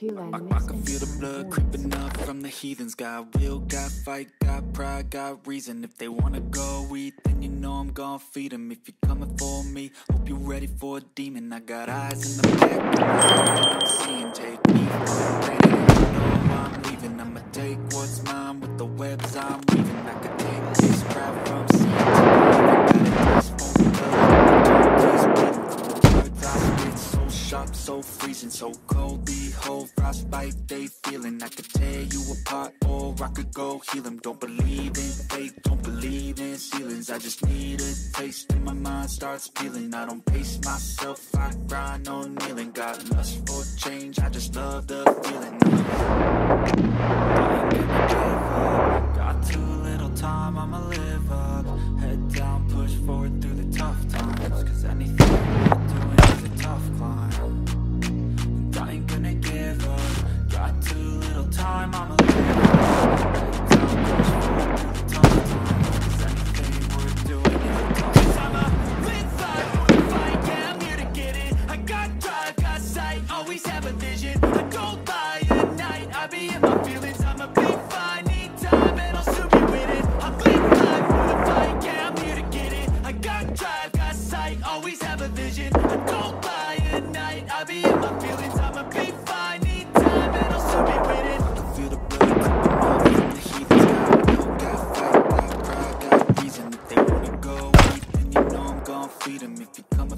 I, can feel the blood creeping up from the heathens. Got will, got fight, got pride, got reason. If they wanna go eat, then you know I'm gonna feed them. If you're coming for me, hope you're ready for a demon. I got eyes in the back, I'm seeing. Take me for granted, know I'm leaving. I'ma take what's mine with the webs I'm weaving. I could take this crowd from seeing to so freezing, so cold. The Behold, frostbite they feeling. I could tear you apart, or I could go heal them. Don't believe in fate, don't believe in ceilings. I just need a taste, and my mind starts peeling. I don't pace myself, I grind on kneeling. Got lust for change, I just love the feeling. Got too little time, I'ma live up. Head down, push forward through the tough times. Cause anything always have a vision. I don't lie at night, I be in my feelings. I'm a big fine, need time, and I'll soon be with it. I live life for the fight, yeah, I'm here to get it. I got drive, got sight, always have a vision. I don't lie at night, I be in my feelings. I'm a big fine, need time, and I'll soon be with it. I feel the blood you I'm gonna feed them. If you're coming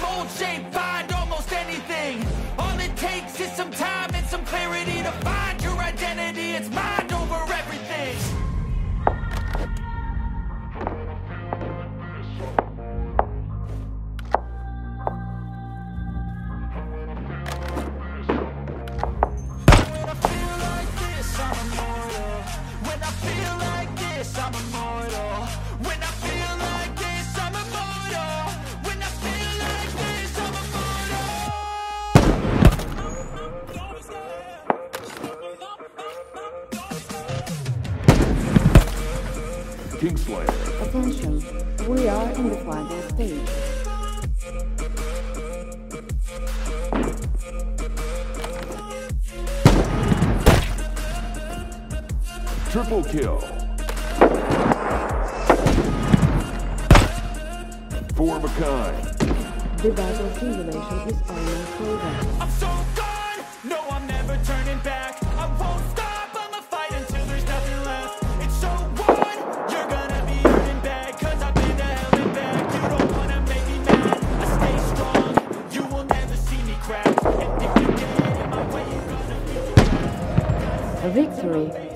Mold, shape, find almost anything All it takes is some time and some clarity To find your identity, it's mind over everything When I feel like this, I'm immortal. When I feel like this, I'm immortal. Kingslayer. Attention, we are in the final stage. Triple kill. Four of a kind. The battle simulation is almost over. A victory